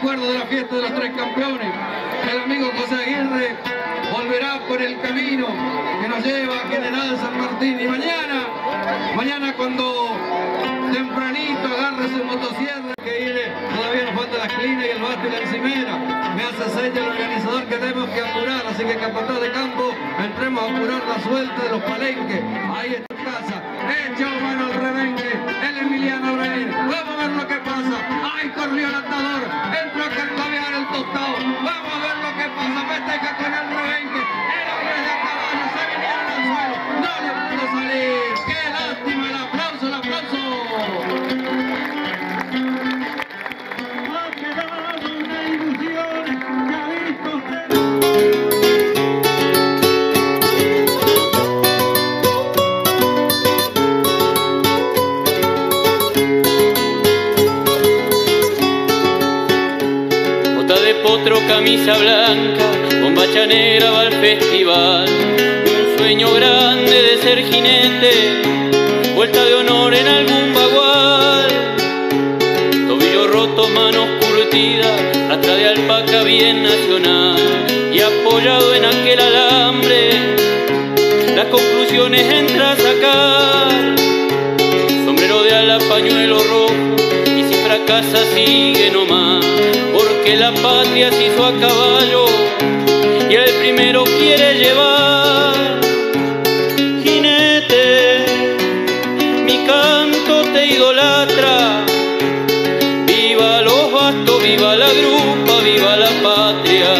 recuerdo de la fiesta de los tres campeones. El amigo José Aguirre volverá por el camino que nos lleva a General San Martín. Y mañana, mañana cuando tempranito agarre su motosierra que viene, todavía nos falta la clina y el basto y la encimera. Me hace seña el organizador que tenemos que apurar, así que capataz de campo, entremos a apurar la suelta de los palenques. Ahí está potro, camisa blanca, bombacha negra va al festival. Un sueño grande de ser jinete, vuelta de honor en algún bagual. Tobillo roto, manos curtidas, rastra de alpaca bien nacional. Y apoyado en aquel alambre, las conclusiones entra a sacar. Sombrero de ala, pañuelo rojo, y si fracasa sigue nomás, que la patria se hizo a caballo y el primero quiere llevar. Jinete, mi canto te idolatra. Viva los bastos, viva la grupa, viva la patria.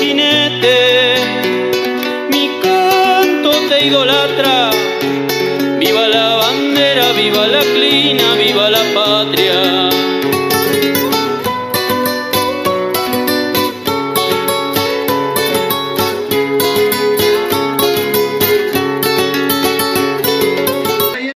Jinete, mi canto te idolatra. Viva la bandera, viva la